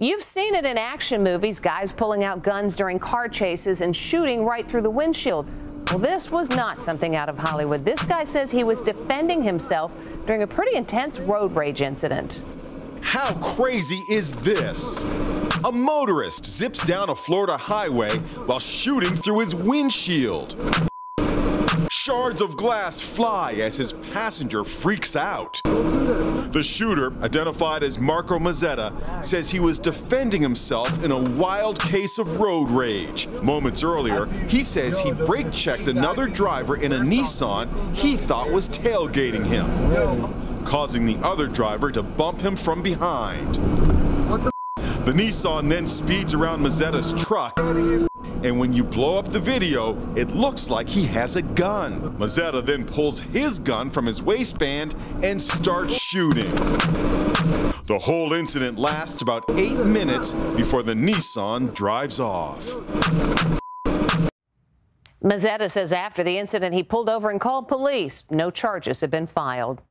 You've seen it in action movies, guys pulling out guns during car chases and shooting right through the windshield. Well, this was not something out of Hollywood. This guy says he was defending himself during a pretty intense road rage incident. How crazy is this? A motorist zips down a Florida highway while shooting through his windshield. Shards of glass fly as his passenger freaks out. The shooter, identified as Marco Mazzetta, says he was defending himself in a wild case of road rage. Moments earlier, he says he brake checked another driver in a Nissan he thought was tailgating him, causing the other driver to bump him from behind. The Nissan then speeds around Mazzetta's truck and when you blow up the video, it looks like he has a gun. Mazetta then pulls his gun from his waistband and starts shooting. The whole incident lasts about eight minutes before the Nissan drives off. Mazetta says after the incident, he pulled over and called police. No charges have been filed.